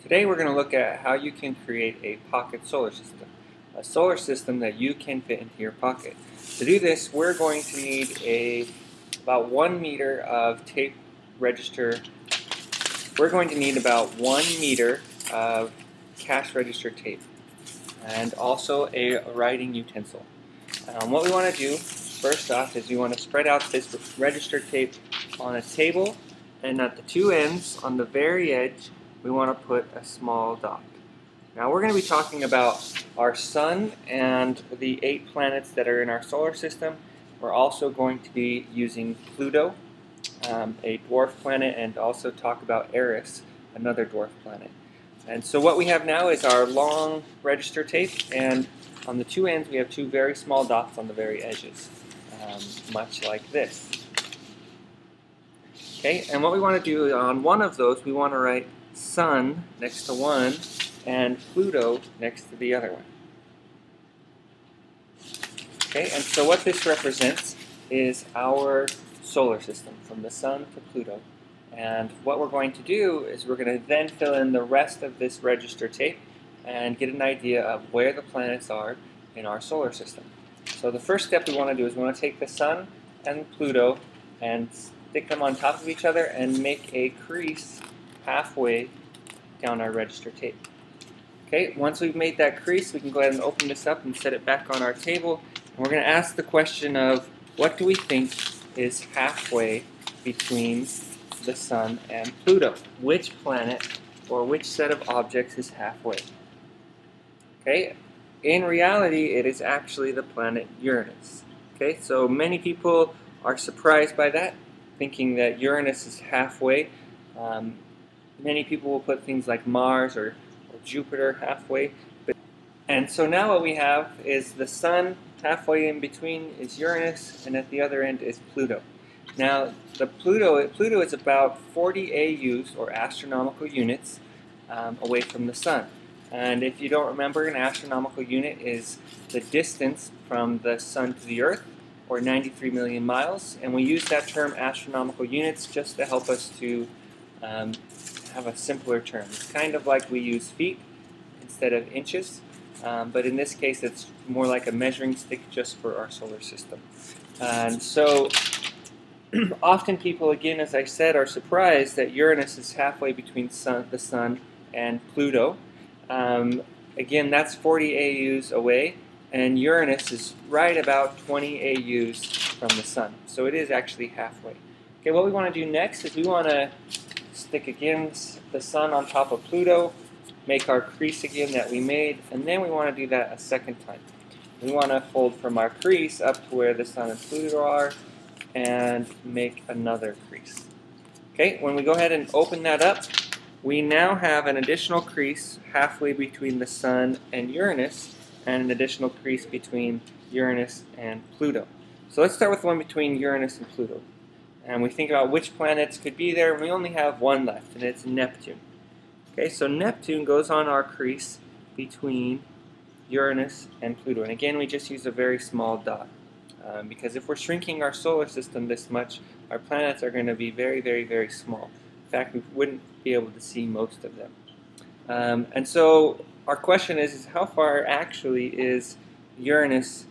Today we're going to look at how you can create a pocket solar system, a solar system that you can fit into your pocket. To do this, we're going to need a about one meter of tape register. We're going to need about one meter of cash register tape and also a writing utensil. Um, what we want to do first off is you want to spread out this register tape on a table and at the two ends on the very edge we want to put a small dot. Now we're going to be talking about our sun and the eight planets that are in our solar system. We're also going to be using Pluto, um, a dwarf planet, and also talk about Eris, another dwarf planet. And so what we have now is our long register tape, and on the two ends we have two very small dots on the very edges, um, much like this. Okay, and what we want to do on one of those, we want to write Sun next to one and Pluto next to the other one. Okay, and so what this represents is our solar system from the Sun to Pluto. And what we're going to do is we're going to then fill in the rest of this register tape and get an idea of where the planets are in our solar system. So the first step we want to do is we want to take the Sun and Pluto and stick them on top of each other and make a crease halfway down our register tape. Okay, once we've made that crease, we can go ahead and open this up and set it back on our table. And we're going to ask the question of what do we think is halfway between the Sun and Pluto? Which planet or which set of objects is halfway? Okay, in reality, it is actually the planet Uranus. Okay, so many people are surprised by that, thinking that Uranus is halfway. Um, Many people will put things like Mars or, or Jupiter halfway. But, and so now what we have is the Sun halfway in between is Uranus, and at the other end is Pluto. Now, the Pluto, Pluto is about 40 AUs, or astronomical units, um, away from the Sun. And if you don't remember, an astronomical unit is the distance from the Sun to the Earth, or 93 million miles. And we use that term astronomical units just to help us to um, have a simpler term. It's kind of like we use feet instead of inches, um, but in this case it's more like a measuring stick just for our solar system. And so often people, again, as I said, are surprised that Uranus is halfway between sun, the Sun and Pluto. Um, again, that's 40 AUs away, and Uranus is right about 20 AUs from the Sun. So it is actually halfway. Okay, what we want to do next is we want to stick again the sun on top of Pluto, make our crease again that we made, and then we want to do that a second time. We want to fold from our crease up to where the sun and Pluto are and make another crease. Okay, when we go ahead and open that up, we now have an additional crease halfway between the sun and Uranus and an additional crease between Uranus and Pluto. So let's start with the one between Uranus and Pluto and we think about which planets could be there, and we only have one left, and it's Neptune. Okay, so Neptune goes on our crease between Uranus and Pluto. And again, we just use a very small dot. Um, because if we're shrinking our solar system this much, our planets are going to be very, very, very small. In fact, we wouldn't be able to see most of them. Um, and so our question is, is how far actually is Uranus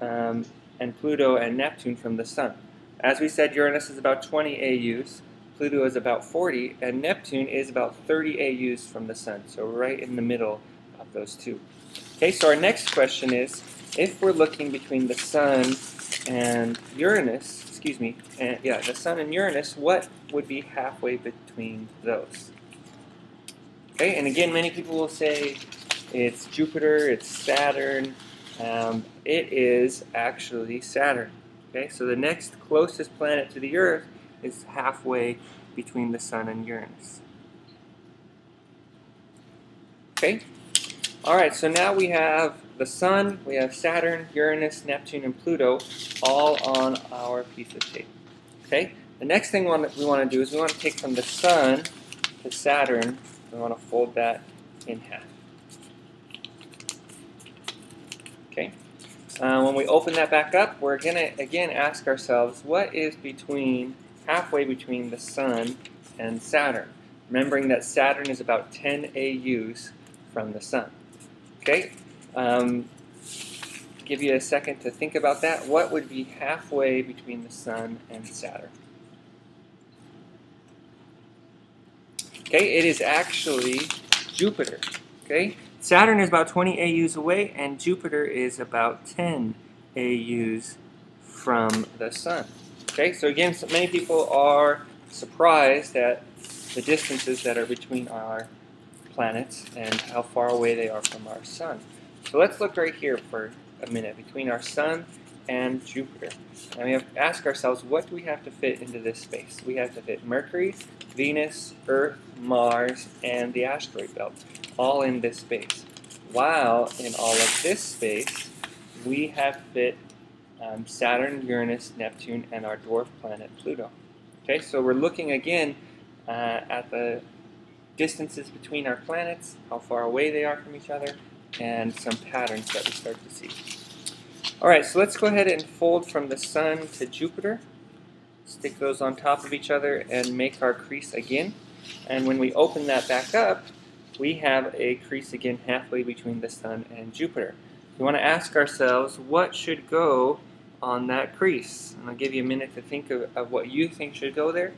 um, and Pluto and Neptune from the Sun? As we said, Uranus is about 20 AUs, Pluto is about 40, and Neptune is about 30 AUs from the Sun, so right in the middle of those two. Okay, so our next question is, if we're looking between the Sun and Uranus, excuse me, and yeah, the Sun and Uranus, what would be halfway between those? Okay, and again, many people will say it's Jupiter, it's Saturn. Um, it is actually Saturn. Okay, so the next closest planet to the Earth is halfway between the Sun and Uranus. Okay, all right, so now we have the Sun, we have Saturn, Uranus, Neptune, and Pluto all on our piece of tape. Okay, the next thing we want to do is we want to take from the Sun to Saturn, we want to fold that in half. Okay, uh, when we open that back up, we're going to again ask ourselves, what is between halfway between the Sun and Saturn? remembering that Saturn is about 10 AUs from the Sun. Okay? Um, give you a second to think about that. What would be halfway between the Sun and Saturn? Okay, it is actually Jupiter. Okay, Saturn is about 20 AUs away, and Jupiter is about 10 AUs from the Sun. Okay, so again, so many people are surprised at the distances that are between our planets and how far away they are from our Sun. So let's look right here for a minute between our Sun and Jupiter. And we have to ask ourselves, what do we have to fit into this space? We have to fit Mercury, Venus, Earth, Mars, and the asteroid belt, all in this space. While in all of this space, we have fit um, Saturn, Uranus, Neptune, and our dwarf planet Pluto. Okay, so we're looking again uh, at the distances between our planets, how far away they are from each other, and some patterns that we start to see. All right, so let's go ahead and fold from the Sun to Jupiter. Stick those on top of each other and make our crease again. And when we open that back up, we have a crease again halfway between the Sun and Jupiter. We want to ask ourselves what should go on that crease. And I'll give you a minute to think of, of what you think should go there.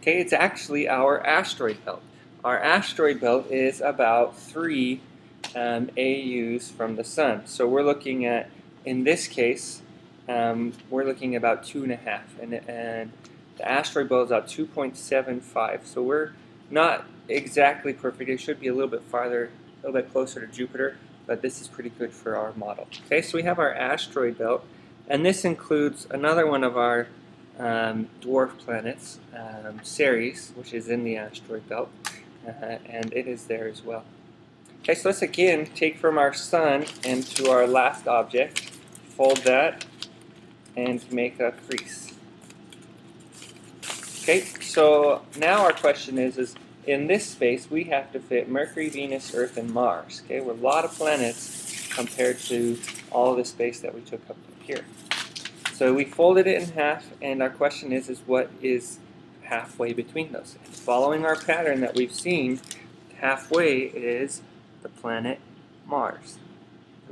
Okay, it's actually our asteroid belt. Our asteroid belt is about three um, AUs from the sun. So we're looking at, in this case, um, we're looking about two and a half, and, and the asteroid belt is about 2.75. So we're not exactly perfect. It should be a little bit farther, a little bit closer to Jupiter, but this is pretty good for our model. Okay, so we have our asteroid belt, and this includes another one of our um, dwarf planets, um, Ceres, which is in the asteroid belt, uh, and it is there as well. Okay, so let's again take from our sun and to our last object, fold that, and make a crease. Okay, so now our question is, is in this space we have to fit Mercury, Venus, Earth, and Mars. Okay, we're a lot of planets compared to all the space that we took up here. So we folded it in half, and our question is, is what is halfway between those? Following our pattern that we've seen, halfway is the planet Mars.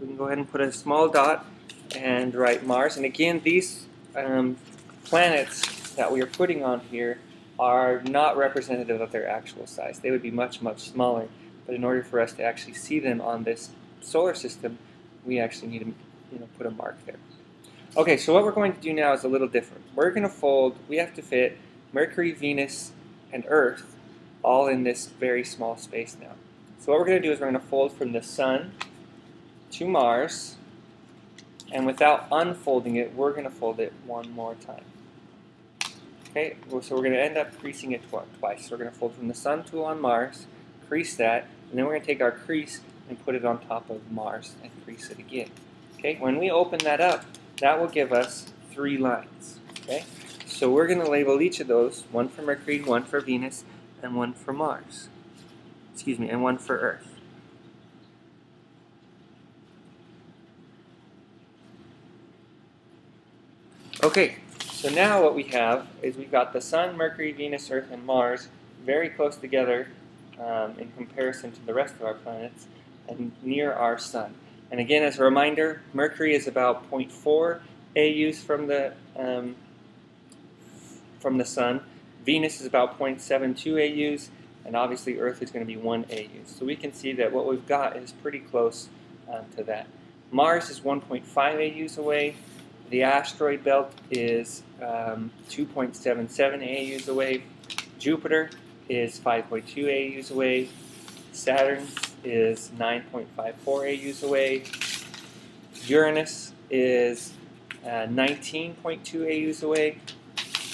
We can go ahead and put a small dot and write Mars. And again, these um, planets that we are putting on here are not representative of their actual size. They would be much, much smaller. But in order for us to actually see them on this solar system, we actually need to you know, put a mark there. Okay, so what we're going to do now is a little different. We're going to fold, we have to fit Mercury, Venus, and Earth all in this very small space now. So what we're going to do is we're going to fold from the Sun to Mars, and without unfolding it, we're going to fold it one more time. Okay, so we're going to end up creasing it twice. So we're going to fold from the Sun to on Mars, crease that, and then we're going to take our crease and put it on top of Mars and crease it again. Okay, when we open that up, that will give us three lines. Okay, so we're going to label each of those, one for Mercury, one for Venus, and one for Mars excuse me, and one for Earth. Okay, so now what we have is we've got the Sun, Mercury, Venus, Earth, and Mars very close together um, in comparison to the rest of our planets and near our Sun. And again, as a reminder, Mercury is about 0.4 AUs from the um, from the Sun. Venus is about 0.72 AUs, and obviously Earth is going to be 1 AU. So we can see that what we've got is pretty close um, to that. Mars is 1.5 AUs away. The asteroid belt is um, 2.77 AUs away. Jupiter is 5.2 AUs away. Saturn is 9.54 AUs away. Uranus is uh, 19.2 AUs away.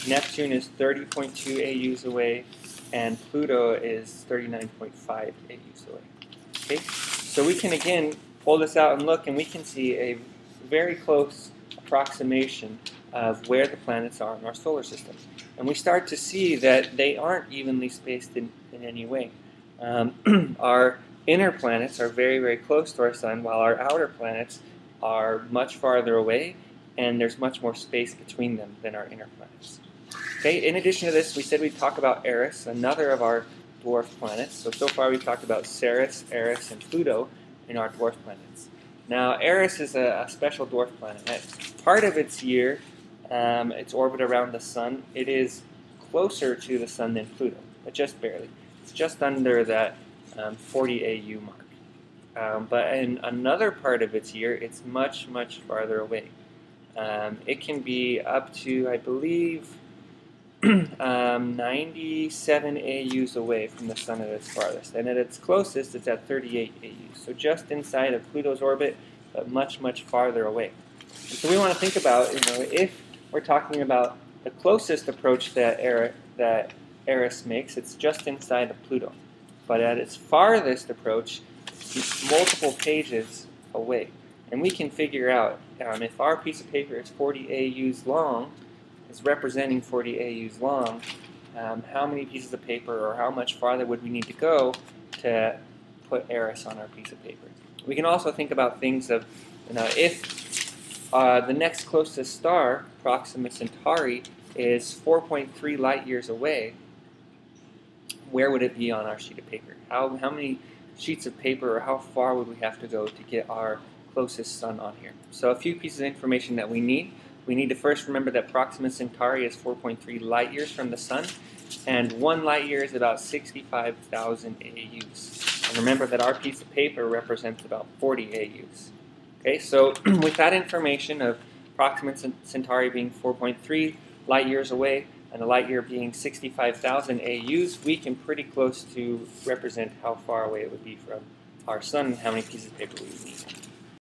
Neptune is 30.2 AUs away and Pluto is 39.5 AUs away. Okay, so we can again pull this out and look, and we can see a very close approximation of where the planets are in our solar system. And we start to see that they aren't evenly spaced in, in any way. Um, our inner planets are very, very close to our sun, while our outer planets are much farther away and there's much more space between them than our inner planets. Okay, in addition to this, we said we'd talk about Eris, another of our dwarf planets. So, so far we've talked about Ceres, Eris, and Pluto in our dwarf planets. Now, Eris is a, a special dwarf planet. At part of its year, um, its orbit around the Sun, it is closer to the Sun than Pluto, but just barely. It's just under that um, 40 AU mark. Um, but in another part of its year, it's much, much farther away. Um, it can be up to, I believe, um, 97 AUs away from the sun at its farthest. And at its closest, it's at 38 AUs. So just inside of Pluto's orbit, but much, much farther away. And so we want to think about, you know, if we're talking about the closest approach that, Eris, that Eris makes, it's just inside of Pluto. But at its farthest approach, it's multiple pages away. And we can figure out um, if our piece of paper is 40 AUs long, is representing 40 AUs long, um, how many pieces of paper or how much farther would we need to go to put Eris on our piece of paper? We can also think about things of, you know, if uh, the next closest star, Proxima Centauri, is 4.3 light years away, where would it be on our sheet of paper? How, how many sheets of paper or how far would we have to go to get our closest sun on here? So a few pieces of information that we need. We need to first remember that Proxima Centauri is 4.3 light years from the Sun, and one light year is about 65,000 AUs. And remember that our piece of paper represents about 40 AUs. Okay, so with that information of Proxima Centauri being 4.3 light years away, and a light year being 65,000 AUs, we can pretty close to represent how far away it would be from our sun and how many pieces of paper we would need.